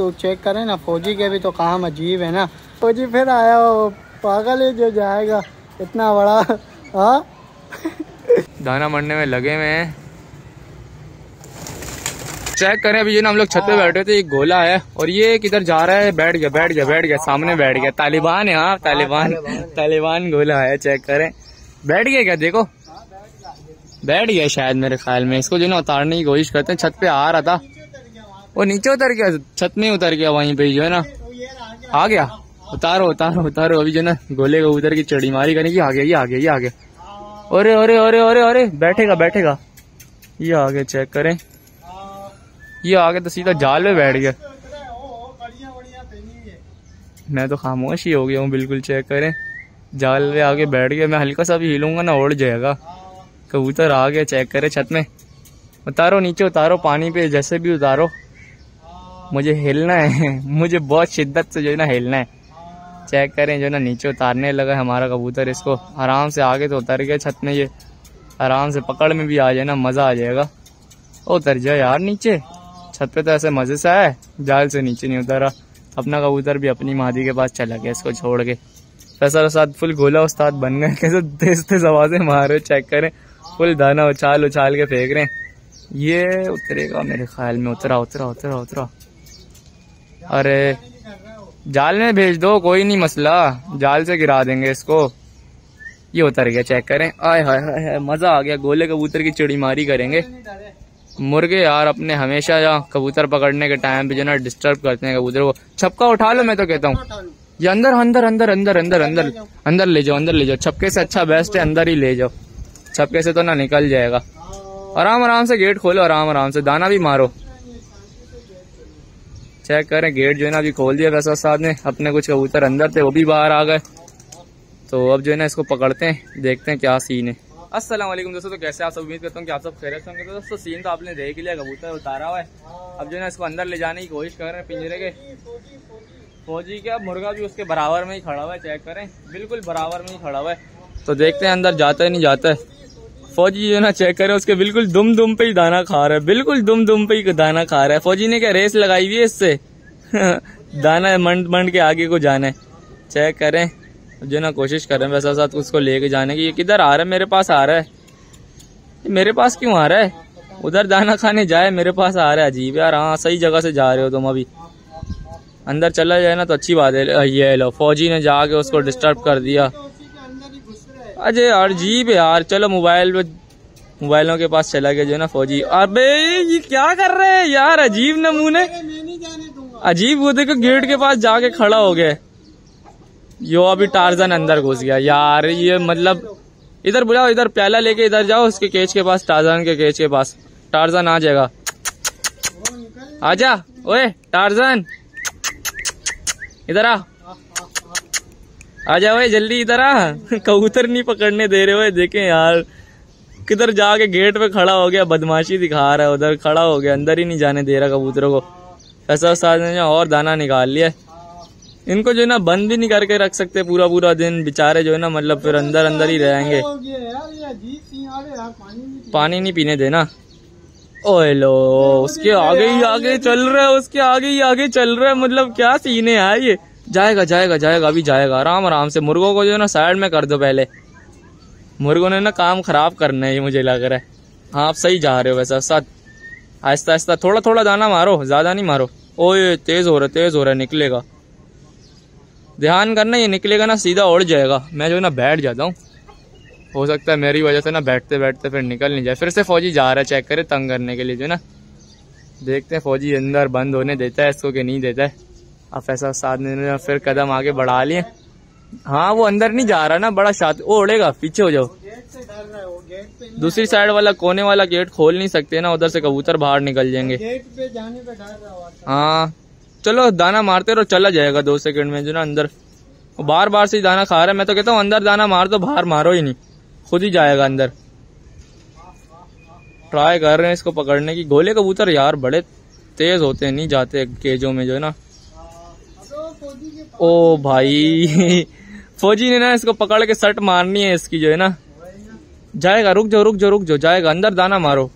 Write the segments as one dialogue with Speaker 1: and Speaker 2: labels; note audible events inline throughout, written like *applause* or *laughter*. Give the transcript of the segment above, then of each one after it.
Speaker 1: तो चेक करें ना फौजी के भी तो काम अजीब है ना। फौजी फिर आया वो पागल है जो जाएगा इतना बड़ा हाँ?
Speaker 2: दाना मरने में लगे हुए हैं। चेक करें अभी जो ना हम लोग छत पे बैठे थे एक गोला है और ये किधर जा रहा है? बैठ गया बैठ गया बैठ गया सामने बैठ गया। तालिबान है हाँ तालिबान तालिबान गोला है चेक करें। बैठ गया क्या देखो? बैठ गया। शायद मेरे ख्याल में इसको जो ना उतारने की कोशिश करते हैं छत पे आ रहा था। वो नीचे उतर गया, छत में उतर गया वहीं पे जो है ना। आ गया। उतारो उतारो उतारो। अभी जो ना, गोले को उतर की चढ़ी मारी करेंगे। आ गया, ये आ गया, ये आ गया। अरे अरे अरे अरे अरे, बैठेगा बैठेगा। ये आगे चेक करें। ये आगे तो सीधा जाल में बैठ गया। मैं तो खामोश ही हो गया हूँ, बिल्कुल चेक करें। जाल में आगे बैठ गया, मैं हल्का सा भी हिलूँगा ना, उड़ जाएगा। कबूतर आ गया, चेक करे छत में। उतारो, नीचे उतारो, पानी पे, जैसे भी उतारो। मुझे हिलना है। *laughs* मुझे बहुत शिद्दत से जो है ना हिलना है। चेक करें जो ना, नीचे उतारने लगा हमारा कबूतर इसको। आराम से आगे तो उतर गया छत में ये। आराम से पकड़ में भी आ जाए ना, मज़ा आ जाएगा। ओ, उतर जाए यार नीचे। छत पे तो ऐसे मज़े से आया जाल से नीचे नहीं उतरा। अपना कबूतर भी अपनी मादी के पास चला गया इसको छोड़ के। फैसल उस्ताद, फुल गोला उस्ताद बन गए। *laughs* कैसे तेज तेज आवाज़ें मारे चेक करें। फुल दाना उछाल उछाल के फेंक रहे हैं। ये उतरेगा मेरे ख्याल में। उतरा उतरा उतरा उतरा। अरे, जाल में भेज दो, कोई नहीं मसला। जाल से गिरा देंगे इसको। ये उतर गया चेक करें। आय हाय हाय मज़ा आ गया। गोले कबूतर की चिड़ी मारी करेंगे। मुर्गे यार, अपने हमेशा या कबूतर पकड़ने के टाइम पे जो ना डिस्टर्ब करते हैं कबूतर को। छपका उठा लो, मैं तो कहता हूँ। ये अंदर अंदर अंदर अंदर अंदर अंदर अंदर ले जाओ, अंदर ले जाओ। छपके से अच्छा बेस्ट है, अंदर ही ले जाओ। छपके से तो ना निकल जाएगा। आराम आराम से गेट खोलो, आराम आराम से। दाना भी मारो। चेक करें, गेट जो है ना अभी खोल दिया वैसा साथ ने, अपने कुछ कबूतर अंदर थे, वो भी बाहर आ गए। तो अब जो है ना इसको पकड़ते हैं, देखते हैं क्या सीन है। वालेकुम दोस्तों तो कैसे आप सब, उम्मीद करता हूँ कि आप सब खैरियत होंगे। तो दोस्तों सीन तो आपने देख लिया, कबूतर उतारा हुआ है। अब जो है ना इसको अंदर ले जाने की कोशिश कर रहे हैं, पिंजरे के। फौजी का मुर्गा भी उसके बराबर में ही खड़ा हुआ है, चेक करें। बिल्कुल बराबर में ही खड़ा हुआ है। तो देखते हैं अंदर जाता है नहीं जाता है। फौजी जो ना चेक करे, उसके बिल्कुल दुम दुम पे ही दाना खा रहा है, बिल्कुल दुम दुम पे ही दाना खा रहा है। फौजी ने क्या रेस लगाई हुई है इससे? *laughs* दाना मंड मंड के आगे को जाना है। चेक करें। जो ना कोशिश कर रहे हैं वैसा साथ उसको लेके जाने की। ये किधर आ रहा है? मेरे पास आ रहा है। मेरे पास क्यों आ रहा है? उधर दाना खाने जाए, मेरे पास आ रहा है। अजीब यार हाँ सही जगह से जा रहे हो तुम अभी। अंदर चला जाए ना तो अच्छी बात है। ये लो, फौजी ने जाके उसको डिस्टर्ब कर दिया। अजय यार, जीप यार। चलो मोबाइल मोबाइलों के पास चला गया जो ना फौजी। अबे ये क्या कर रहे हैं यार? अजीब नमूने। अजीब, वो देखो गेट के पास जाके खड़ा हो गया। यो अभी टारजन अंदर घुस गया। यार, ये मतलब इधर बुलाओ, इधर प्याला लेके इधर जाओ, उसके केच के पास टारजन के केच के पास। टारजन आ जाएगा। आजा। ओए टारजन इधर आ। आ जाओ भाई, जल्दी इधर आ। कबूतर नहीं पकड़ने दे रहे हो देखें यार। किधर जाके गेट पे खड़ा हो गया, बदमाशी दिखा रहा है, उधर खड़ा हो गया, अंदर ही नहीं जाने दे रहा कबूतरों को। ऐसा उस्ताद ने और दाना निकाल लिया इनको जो है ना, बंद भी नहीं करके रख सकते पूरा पूरा दिन, बेचारे जो है ना मतलब फिर अंदर अंदर ही रहेंगे। पानी नहीं पीने देना। ओए लो, उसके आगे ही आगे चल रहा है, उसके आगे ही आगे चल रहा है मतलब क्या सीने है ये? जाएगा जाएगा जाएगा, अभी जाएगा। आराम आराम से। मुर्गों को जो है ना साइड में कर दो पहले। मुर्गों ने ना काम खराब करना है, ये मुझे लग रहा है। हाँ आप सही जा रहे हो वैसा साथ आहिस्ता आहिस्ता, थोड़ा थोड़ा दाना मारो, ज़्यादा नहीं मारो। ओए, तेज हो रहा, तेज हो रहा है निकलेगा। ध्यान करना, ये निकलेगा ना, सीधा उड़ जाएगा। मैं जो है ना, बैठ जाता हूँ। हो सकता है मेरी वजह से ना, बैठते बैठते फिर निकल नहीं जाए। फिर से फौजी जा रहा है चेक करे तंग करने के लिए, जो ना। देखते हैं, फौजी अंदर बंद होने देता है, इसको कि नहीं देता है। अब ऐसा साथ ने फिर कदम आगे बढ़ा लिए। हाँ वो अंदर नहीं जा रहा ना, बड़ा शात, वो उड़ेगा, पीछे हो जाओ। दूसरी साइड वाला कोने वाला गेट खोल नहीं सकते ना, उधर से कबूतर बाहर निकल जाएँगे। हाँ चलो, दाना मारते रहो, चला जाएगा दो सेकंड में, जो ना अंदर। बार बार से दाना खा रहा है, मैं तो कहता हूँ, अंदर दाना मार दो, बाहर मारो ही नहीं। खुद ही जाएगा अंदर। ट्राई कर रहे हैं इसको पकड़ने की। गोले कबूतर यार, बड़े तेज होते हैं, नहीं जाते केजों में, जो है ना। ओ भाई। फौजी ने ना इसको पकड़ के सट मारनी है इसकी जो है ना। जाएगा, रुक जाओ रुक जाओ रुक जाओ, जाएगा, अंदर दाना मारो।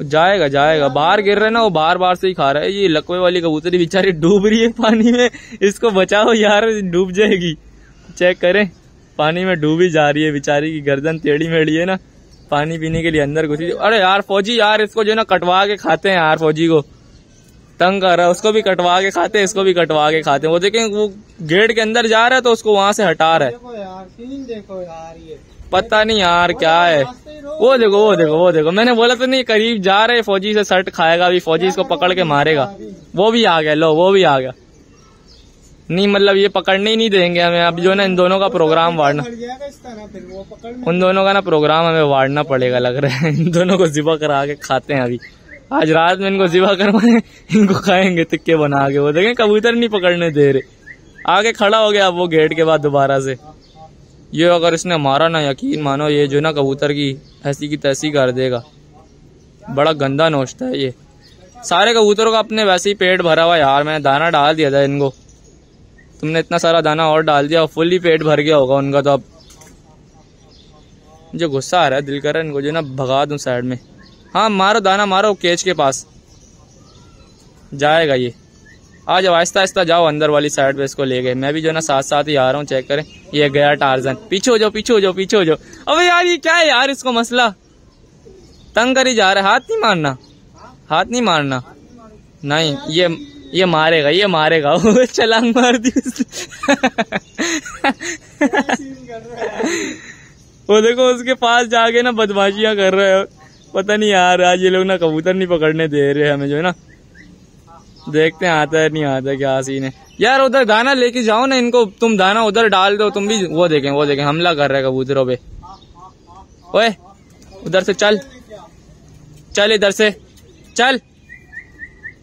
Speaker 2: जाएगा जाएगा, बाहर गिर रहे ना, वो बार बार से ही खा रहा है। ये लकवे वाली कबूतरी बेचारी डूब रही है पानी में। इसको बचाओ यार, डूब जाएगी। चेक करें, पानी में डूबी जा रही है बेचारी की गर्दन टेढ़ी मेढ़ी है ना। पानी पीने के लिए अंदर घुसी। अरे यार, फौजी यार, इसको जो ना कटवा के खाते हैं यार, फौजी को। तंग कर रहा है उसको भी कटवा के खाते हैं इसको भी कटवा के खाते हैं। वो देखें वो गेट के अंदर जा रहा है तो उसको वहाँ से हटा रहा है।
Speaker 1: देखो यार सीन देखो यार ये।
Speaker 2: पता नहीं यार क्या है। वो देखो वो देखो वो देखो। मैंने बोला तो नहीं करीब जा रहे फौजी से सर्ट खाएगा अभी फौजी इसको पकड़ के मारेगा। वो भी आ गया लो वो भी आ गया। नहीं मतलब ये पकड़ने ही नहीं देंगे हमें। अब जो है ना इन दोनों का प्रोग्राम वाड़ना। उन दोनों का ना प्रोग्राम हमें वाड़ना पड़ेगा लग रहा है। *laughs* इन दोनों को जिबा करा के खाते हैं अभी। आज रात में इनको जिबा करवाए, इनको खाएँगे, तिक्के बना के वो देखें, कबूतर नहीं पकड़ने दे रहे। आगे खड़ा हो गया अब वो गेट के बाद दोबारा से। ये अगर इसने मारा ना, यकीन मानो, ये जो ना कबूतर की ऐसी की तैसी कर देगा। बड़ा गंदा नोचता है ये। सारे कबूतरों का अपने वैसे ही पेट भरा हुआ यार, मैंने दाना डाल दिया था इनको। तुमने इतना सारा दाना और डाल दिया, और फुल्ली पेट भर गया होगा उनका तो अब। मुझे गुस्सा आ रहा है, दिल कर रहा है इनको जो ना भगा दूँ साइड में। हाँ मारो दाना, मारो केज के पास। जाएगा ये। आ जाओ, आहिस्ता आहिस्ता जाओ अंदर वाली साइड पे इसको ले गए। मैं भी जो ना साथ साथ ही आ रहा हूँ चेक करें। ये गया टार्जन पीछे हो जाओ, पीछे हो जाओ, पीछे हो जाओ। अबे यार, ये क्या है यार इसको मसला? तंग करी जा रहा है। हाथ नहीं मारना। हाथ नहीं मारना। नहीं, ये ये मारेगा ये मारेगा। *laughs* वो छलांग मार दी *laughs* वो देखो, उसके पास जाके ना बदमाशियाँ कर रहे हो। पता नहीं यार आज ये लोग ना कबूतर नहीं पकड़ने दे रहे हमें जो है ना। देखते हैं आता है नहीं आता है क्या सीन है। यार उधर दाना लेके जाओ ना इनको तुम दाना उधर डाल दो तुम भी वो देखें वो देखें हमला कर रहे हैं कबूतरों पे। ओए उधर से चल। चल इधर से। चल।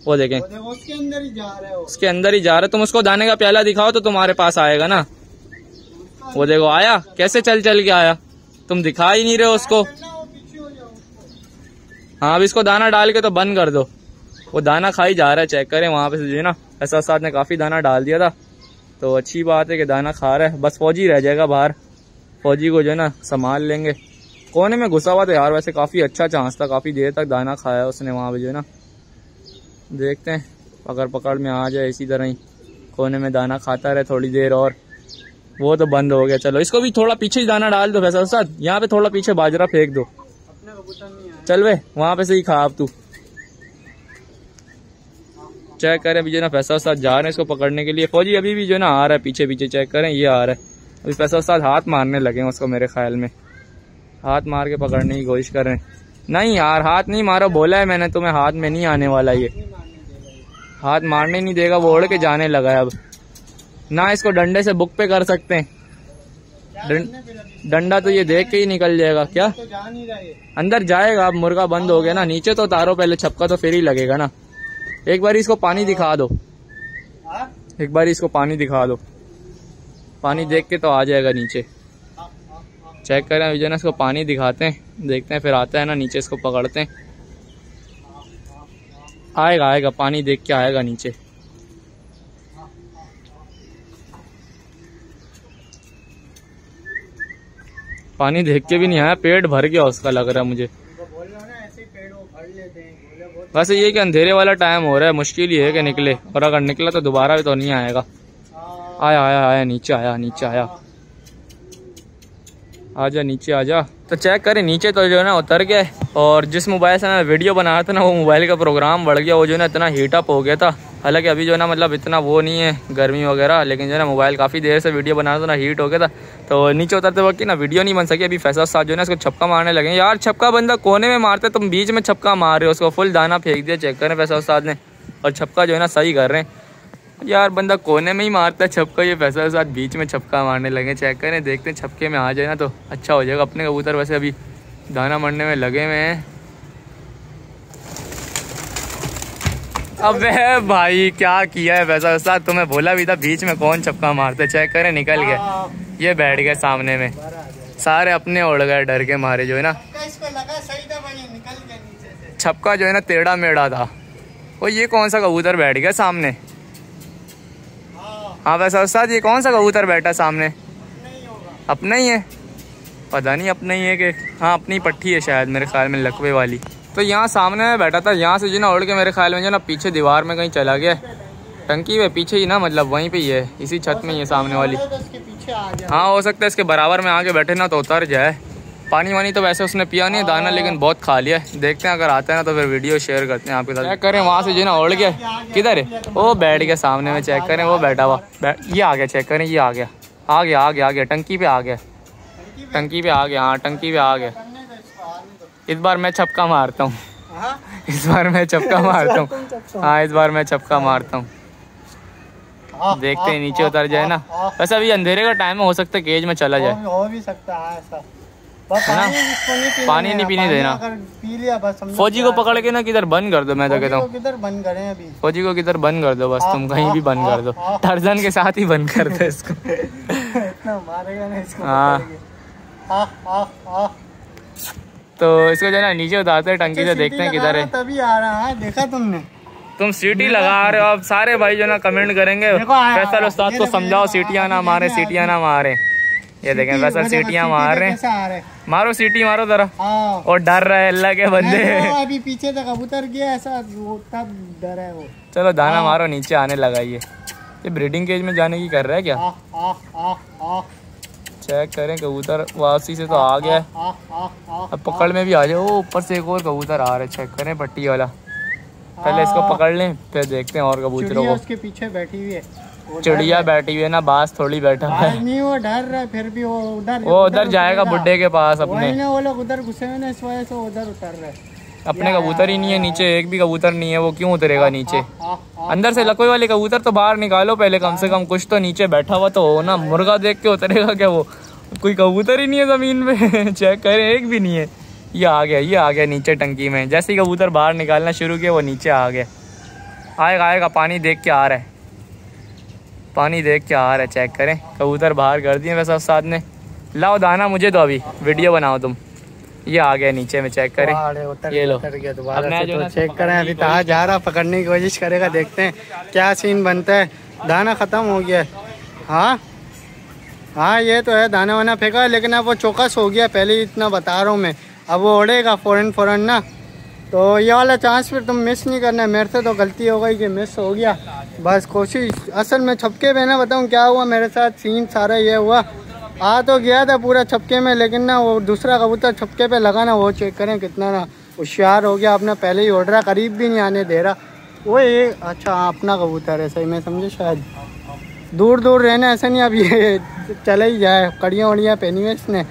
Speaker 2: वो देखें।
Speaker 1: उसके अंदर ही जा रहे हो।
Speaker 2: उसके अंदर ही जा रहे तुम उसको दाने का प्याला दिखाओ तो तुम्हारे पास आएगा ना। वो देखो आया। कैसे चल चल के आया? तुम दिखा ही नहीं रहे हो उसको।
Speaker 1: हाँ
Speaker 2: अब इसको दाना डाल के तो बंद कर दो। वो दाना खाई जा रहा है चेक करें वहाँ पे से ना ऐसा साथ ने काफ़ी दाना डाल दिया था। तो अच्छी बात है कि दाना खा रहा है। बस फौजी रह जाएगा बाहर। फौजी को जो है ना, संभाल लेंगे। कोने में घुसा हुआ था यार, वैसे काफ़ी अच्छा चांस था, काफ़ी देर तक दाना खाया उसने वहाँ पे जो है ना। देखते हैं पकड़ पकड़ में आ जाए इसी तरह ही। कोने में दाना खाता रहे थोड़ी देर और। वो तो बंद हो गया, चलो। इसको भी थोड़ा पीछे ही दाना डाल दो फैसल साथ यहाँ पे थोड़ा पीछे बाजरा फेंक दो।
Speaker 1: अपने
Speaker 2: चल वे, वहाँ पे से ही खा अब तू। चेक करें, अभी जो ना फैसल साथ जा रहे हैं इसको पकड़ने के लिए। फौजी, अभी भी जो ना आ रहा है, पीछे पीछे चेक करें, ये आ रहा है। अभी फैसल साथ हाथ मारने लगे हैं उसको मेरे ख्याल में। हाथ मार के पकड़ने की कोशिश कर रहे हैं। नहीं यार, हाथ नहीं मारो, बोला है मैंने तुम्हें, हाथ में नहीं आने वाला ये। हाथ मारने नहीं देगा, वो उड़ के जाने लगा है अब। ना इसको डंडे से बुक पे कर सकते हैं
Speaker 1: क्या
Speaker 2: डं-
Speaker 1: करना फिर अभी
Speaker 2: डंडा तो ये देख के ही निकल जाएगा, क्या? अंदर जाएगा, अब मुर्गा बंद हो गया ना, नीचे तो तारो पहले छपका तो फिर ही लगेगा ना। एक बार इसको पानी दिखा दो? एक बार इसको पानी दिखा दो। पानी देख के तो आ जाएगा नीचे। चेक करें जो ना इसको पानी दिखाते हैं। देखते हैं, फिर आता है ना, नीचे इसको पकड़ते हैं। आएगा आएगा, पानी देख के आएगा नीचे। पानी देख के भी नहीं आया, पेट भर गया उसका लग रहा है मुझे। वैसे ये कि अंधेरे वाला टाइम हो रहा है, मुश्किल ही है कि निकले। और अगर निकला तो दोबारा भी तो नहीं आएगा। आया आया आया, नीचे आया नीचे आया। आजा, नीचे आजा। तो चेक करें, नीचे तो जो है ना, उतर गए और जिस मोबाइल से मैं वीडियो बना रहा था ना, वो मोबाइल का प्रोग्राम बढ़ गया, वो जो है ना, इतना हीटअप हो गया था। हालाँकि अभी जो है ना मतलब इतना वो नहीं है गर्मी वगैरह, लेकिन जो है ना मोबाइल काफ़ी देर से वीडियो बना रहा था ना हीट हो गया था। तो नीचे उतरते वक्त ना वीडियो नहीं बन सकी, अभी फैसला साथ जो है ना इसको छपका मारने लगे यार, छपका बंदा कोने में मारते तुम बीच में छपका मार रहे हो, उसको फुल दाना फेंक दिया चेक करें फैसला साथ ने, और छपका जो है ना सही कर रहे हैं। यार, बंदा कोने में ही मारता है छपका, ये के साथ बीच में छपका मारने लगे चेक करें देखते हैं छपके में आ जाए ना तो अच्छा हो जाएगा, अपने कबूतर वैसे अभी दाना मरने में लगे हुए हैं। अबे भाई क्या किया है वैसा वैसा तुम्हें बोला भी था बीच में कौन छपका मारते चेक करे निकल गए
Speaker 1: हाँ,
Speaker 2: ये बैठ गए सामने में। सारे अपने उड़ गए डर के मारे जो है ना। छपका जो है ना टेढ़ा मेढ़ा था। वो ये कौन सा कबूतर बैठ गया सामने?
Speaker 1: हाँ।
Speaker 2: हाँ वैसा उस्ताद ये कौन सा कबूतर बैठा सामने? अपना ही है? पता नहीं अपना ही है कि हाँ अपनी पट्टी है शायद मेरे ख्याल में लकवे वाली। तो यहाँ सामने में बैठा था यहाँ से जो ना उड़ के मेरे ख्याल में जो ना पीछे दीवार में कहीं चला गया। टंकी में पीछे ही ना मतलब वहीं पे ही है इसी छत में ही है सामने वाली। हाँ हो सकता है इसके बराबर में आके बैठे ना तो उतर जाए। पानी वानी तो वैसे उसने पिया नहीं है दाना लेकिन बहुत खा लिया। है देखते हैं अगर आता है ना तो फिर वीडियो शेयर करते हैं आपके साथ। चेक करें वहाँ से जो ना उड़ गया। किधर है? वो बैठ गया सामने में चेक करें वो बैठा हुआ। ये आ गया चेक करें ये आ गया। आ गया आ गया आ गया टंकी पे आ गया। टंकी पे आ गया हाँ टंकी पे आ गया
Speaker 1: करने दो इसको आने दो
Speaker 2: इस बार मैं छपका मारता हूँ।
Speaker 1: हाँ?
Speaker 2: इस बार मैं चपका मारता हूँ। *laughs* हाँ इस बार मैं चपका मारता हूँ।
Speaker 1: हाँ,
Speaker 2: देखते हैं
Speaker 1: हाँ,
Speaker 2: नीचे
Speaker 1: हाँ,
Speaker 2: उतर जाए ना।
Speaker 1: हाँ,
Speaker 2: वैसे अभी अंधेरे का टाइम हो सकता है केज में चला जाए।
Speaker 1: हो भी सकता है ऐसा।
Speaker 2: है ना?
Speaker 1: पानी नहीं पीने देना,
Speaker 2: पीने देना।
Speaker 1: पी लिया बस
Speaker 2: फौजी को पकड़ के ना किधर बंद कर दो मैं तो कहता हूँ।
Speaker 1: किधर बंद करें अभी?
Speaker 2: फौजी को किधर बंद कर दो बस
Speaker 1: हाँ,
Speaker 2: तुम कहीं भी बंद
Speaker 1: हाँ,
Speaker 2: कर दो।
Speaker 1: हाँ।
Speaker 2: टर्जन के साथ ही बंद कर दो *laughs* इसको।
Speaker 1: इतना मारेगा ना इसको
Speaker 2: हाँ। तो इसको जो है ना नीचे उतारते हैं टंकी से देखते हैं किधर है।
Speaker 1: तभी आ रहा है देखा तुमने?
Speaker 2: तुम सीटी लगा रहे हो अब सारे भाई जो ना कमेंट करेंगे। फैसल उस्ताद को समझाओ सीटियाँ ना मारे सीटियाँ ना मारे। ये देखें फैसल सीटियाँ मार रहे हैं। मारो सीटी मारो जरा। और डर रहा है अल्लाह के बंदे।
Speaker 1: अभी पीछे तक कबूतर गया ऐसा तब डर है वो।
Speaker 2: चलो दाना। मारो नीचे आने लगा ये ये ब्रीडिंग केज में जाने की कर रहा है क्या? चेक करें कबूतर वापसी से तो आ गया। अब पकड़ में भी आ जाओ। ऊपर से एक और कबूतर आ रहा है चेक करें पट्टी वाला। पहले इसको पकड़ लें फिर देखते हैं और कबूतरों को।
Speaker 1: उसके पीछे बैठी हुई है।
Speaker 2: चिड़िया बैठी हुई है ना बास थोड़ी बैठा
Speaker 1: है।
Speaker 2: है
Speaker 1: नहीं वो डर रहा है फिर भी वो उधर
Speaker 2: वो उधर जाएगा। बुड्ढे के पास अपने।
Speaker 1: वो लोग उधर घुसे हुए ना इस वजह से उधर उतर रहे हैं।
Speaker 2: अपने कबूतर ही नहीं है नीचे एक भी कबूतर नहीं है वो क्यों उतरेगा नीचे?
Speaker 1: हाँ हाँ
Speaker 2: अंदर से लकोई वाले कबूतर तो बाहर निकालो पहले कम से कम कुछ तो नीचे बैठा हुआ तो हो ना मुर्गा देख के उतरेगा क्या वो? कोई कबूतर ही नहीं है ज़मीन में *laughs* चेक करें एक भी नहीं है। ये आ गया ये आ गया नीचे टंकी में। जैसे ही कबूतर बाहर निकालना शुरू किया वो नीचे आ गया। आएगा आएगा पानी देख के आ रहा है। पानी देख के आ रहा है चेक करें। कबूतर बाहर कर दिए वैसे उस्ताद ने लाओ दाना मुझे दो अभी वीडियो बनाओ तुम। ये आ गया नीचे में चेक करें।
Speaker 1: उतर
Speaker 2: ये लो।
Speaker 1: उतर
Speaker 2: अब मैं जो
Speaker 1: तो चेक करें अभी कहाँ जा रहा पकड़ने की कोशिश करेगा देखते हैं क्या सीन बनता है। दाना खत्म हो गया है? हाँ ये तो है दाना वाना फेंका लेकिन अब वो चौकस हो गया पहले ही इतना बता रहा हूँ मैं। अब वो उड़ेगा फ़ौरन फ़ौरन ना। तो ये वाला चांस फिर तुम मिस नहीं करना है मेरे से तो गलती हो गई कि मिस हो गया। बस कोशिश असल में छपके में ना बताऊँ क्या हुआ मेरे साथ सीन सारा ये हुआ। आ तो गया था पूरा छपके में लेकिन ना वो दूसरा कबूतर छपके पे लगा ना वो चेक करें कितना ना होशियार हो गया। अपना पहले ही रहा करीब भी नहीं आने दे रहा। वो ये अच्छा हाँ, अपना कबूतर है सही मैं समझे शायद। दूर दूर रहना ऐसा नहीं अब ये चला ही जाए कड़ियाँ वड़ियाँ पहनी हुई इसने।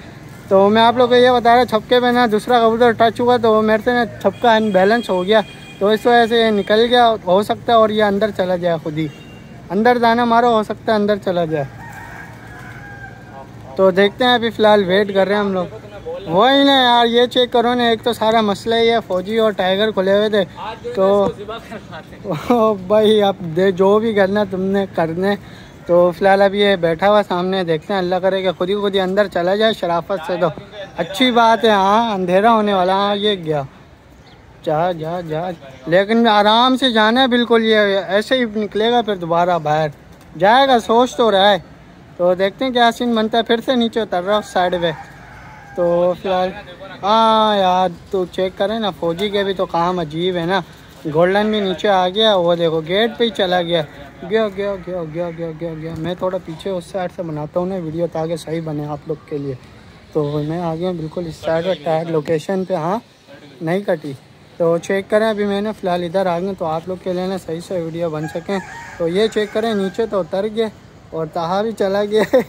Speaker 1: तो मैं आप लोग को ये बता रहा छपके पे ना दूसरा कबूतर टच हुआ तो मेरे से ना छपका अनबैलेंस हो गया। तो इस वजह से ये निकल गया हो सकता है और ये अंदर चला जाए खुद ही। अंदर दाना मारो हो सकता है अंदर चला जाए। तो देखते हैं अभी फ़िलहाल वेट कर रहे हैं हम लोग। वही ना यार ये चेक करो ना एक तो सारा मसला ही है फौजी और टाइगर खुले हुए थे। तो *laughs* भाई अब दे जो भी करना तुमने करने तो फ़िलहाल अभी ये बैठा हुआ सामने, देखते हैं, अल्लाह करे कि खुद ही खुद ही अंदर चला जाए, शराफत से तो। अच्छी बात है हाँ अंधेरा होने वाला हाँ ये गया जा जा जा। लेकिन आराम से जाना है, बिल्कुल, ये ऐसे ही निकलेगा, फिर दोबारा बाहर। जाएगा, सोच तो रहा है। तो देखते हैं, क्या सीन बनता है, फिर से नीचे उतर रहा साइड पे। तो फ़िलहाल हाँ यार तो चेक करें ना, फौजी के भी तो काम अजीब है ना। गोल्डन भी नीचे आ गया, वो देखो गेट पे ही चला गया। गया गया गया गया गया गया गया। मैं थोड़ा पीछे उस साइड से बनाता हूँ ना वीडियो ताकि सही बने आप लोग के लिए। तो मैं आ गया बिल्कुल इस साइड पर टायर लोकेशन पे। हाँ नहीं कटी। तो चेक करें, अभी मैंने फ़िलहाल इधर आ गए तो आप लोग के लिए ना सही से वीडियो बन सकें। तो ये चेक करें, नीचे तो उतर गए और तहा भी चला गया। *laughs*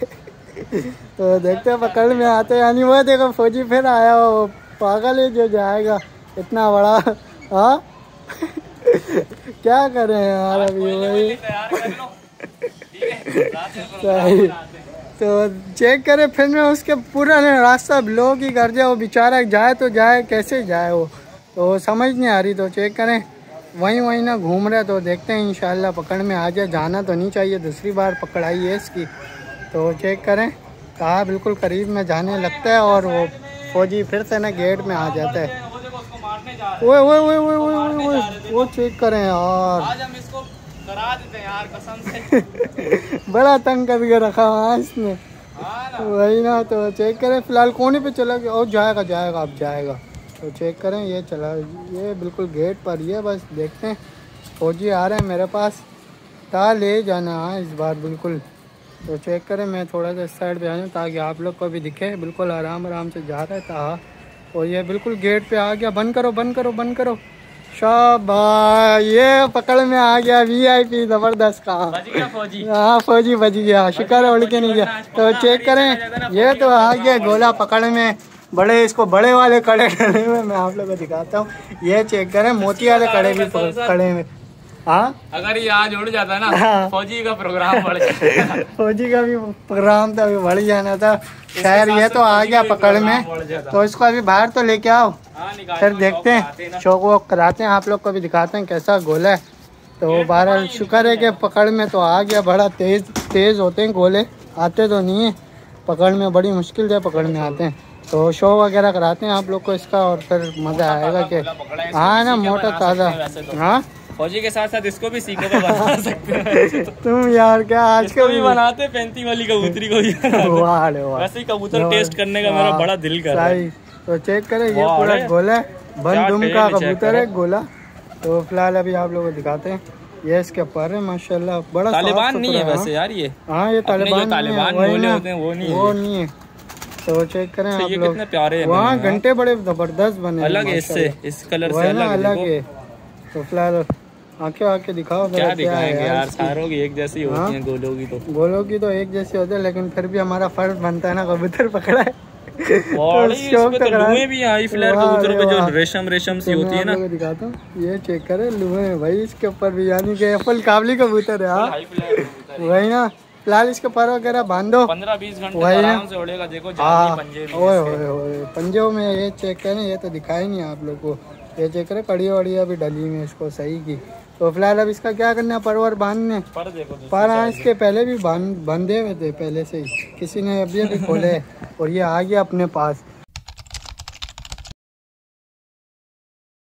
Speaker 1: तो देखते हैं पकड़ में आते यानी वो देखो, फौजी फिर आया, वो पागल है जो जाएगा, इतना बड़ा। हाँ? क्या करें यार अभी वही *laughs* सही। तो चेक करे फिर मैं उसके पूरा ना रास्ता ब्लॉक ही कर जाए वो बेचारा जाए तो जाए कैसे जाए वो? तो समझ नहीं आ रही तो चेक करें। वहीं वहीं ना घूम रहे तो देखते हैं इंशाल्लाह पकड़ में आ जाए जाना तो नहीं चाहिए दूसरी बार पकड़ाई है इसकी। तो चेक करें कहा बिल्कुल करीब में जाने लगता है और वो फौजी फिर से ना गेट में आ जाता है। ओए ओए ओए ओए ओए ओए ओए वो चेक करें यार।
Speaker 2: आज हम इसको करा देते हैं यार कसम से। *laughs*
Speaker 1: बड़ा तंग करके रखा हुआ है इसने।
Speaker 2: हाँ
Speaker 1: वही ना तो चेक करें फ़िलहाल कोने पे चला गया। और जाएगा जाएगा अब जाएगा। तो चेक करें ये चला ये बिल्कुल गेट पर ही है बस देखते हैं। फौजी आ रहे हैं मेरे पास। ता ले जाना है इस बार बिल्कुल। तो चेक करें मैं थोड़ा सा इस साइड पे आ जाऊँ ताकि आप लोग को भी दिखे। बिल्कुल आराम आराम से जा रहा था और ये बिल्कुल गेट पे आ गया। बंद करो बंद करो बंद करो। शाबाश ये पकड़ में आ गया वीआईपी ज़बरदस्त पी
Speaker 2: ज़बरदस्त गया फौजी।
Speaker 1: हाँ फौजी बच गया। शिकार उड़ के नहीं गया। तो चेक करें ये तो आ गया गोला पकड़ में। बड़े इसको बड़े वाले कड़े *laughs* कड़े में मैं आप लोगों को दिखाता हूँ। ये चेक करें मोती वाले कड़े भी कड़े में। हाँ?
Speaker 2: अगर ये आज उड़ जाता ना
Speaker 1: हाँ।
Speaker 2: फौजी का प्रोग्राम बढ़ जाता। *laughs*
Speaker 1: फौजी का भी प्रोग्राम था अभी बढ़ जाना था। खैर ये तो आ गया पकड़ में। तो इसको अभी बाहर तो लेके आओ।
Speaker 2: हाँ,
Speaker 1: फिर देखते हैं। शौक वोक कराते हैं। आप लोग को भी दिखाते हैं कैसा गोला है। तो बहरहाल शुक्र है कि पकड़ में तो आ गया। बड़ा तेज तेज होते हैं गोले। आते तो नहीं है। पकड़ में बड़ी मुश्किल से पकड़ में आते हैं। तो शो वगैरह कराते हैं आप लोग को इसका और फिर मज़ा आएगा कि हाँ ना मोटा ताज़ा। हाँ?
Speaker 2: फौजी के साथ साथ इसको भी सीखो तो बना सकते हैं।
Speaker 1: तुम यार क्या आज
Speaker 2: इसको भी बनाते हैं पैंती वाली कबूतरी को भी बनाते हैं।
Speaker 1: वाह रे वाह।
Speaker 2: वैसे ही कबूतर टेस्ट करने का मेरा बड़ा दिल कर रहा है।
Speaker 1: तो चेक करें ये पूरा गोला है। बन दुम का कबूतर है गोला। तो फ़िलहाल अभी आप लोगों को दिखाते हैं। ये इसके पर है माशाल्लाह। बड़ा
Speaker 2: तालिबान नहीं है वैसे यार ये।
Speaker 1: हाँ ये तालिबान है,
Speaker 2: तालिबान गोले होते हैं वो नहीं है।
Speaker 1: वो नहीं है। तो चेक करें
Speaker 2: तो
Speaker 1: आप लोग।
Speaker 2: कितने प्यारे हैं
Speaker 1: वहाँ घंटे बड़े ज़बरदस्त बने
Speaker 2: अलग है इससे इस कलर से अलग है।
Speaker 1: है। तो फ़िलहाल आके आके दिखाओ
Speaker 2: क्या दिखाएँगे यार? सारों की एक जैसी
Speaker 1: हाँ।
Speaker 2: होती हैं? गोलों की तो।
Speaker 1: गोलों की तो एक जैसे होते हैं लेकिन फिर भी हमारा फ़र्ज़ बनता है ना कबूतर पकड़ा है। *laughs*
Speaker 2: बड़ी
Speaker 1: शौक
Speaker 2: इसमें तो
Speaker 1: करा
Speaker 2: भी हाई फ्लेयर कबूतरों पे जो रेशम रेशम सी
Speaker 1: तो
Speaker 2: होती है ना।
Speaker 1: दिखाता हूँ ये चेक करें लुहे भाई इसके ऊपर भी यानी कि फुल काबली कबूतर है हाँ?
Speaker 2: कबूतर
Speaker 1: वही ना फ़िलहाल इसके पर वगैरह बाँध।
Speaker 2: पंद्रह बीस घंटे
Speaker 1: वही ना।
Speaker 2: आराम से उड़ेगा देखो
Speaker 1: हाँ।
Speaker 2: पंजे में
Speaker 1: ओए ओए ओए पंजों में ये चेक करें ये तो दिखाई नहीं आप लोग को। ये चेक करें कड़ी वड़िया भी डली में इसको सही की। तो फ़िलहाल अब इसका क्या करना है? परवर बांधने।
Speaker 2: पर देखो दूसरी
Speaker 1: पर हाँ इसके पहले भी बाँध बंधे हुए थे पहले से ही। किसी ने अभी अभी खोले और ये आ गया अपने पास।